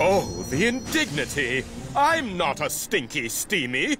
Oh, the indignity! I'm not a stinky steamy.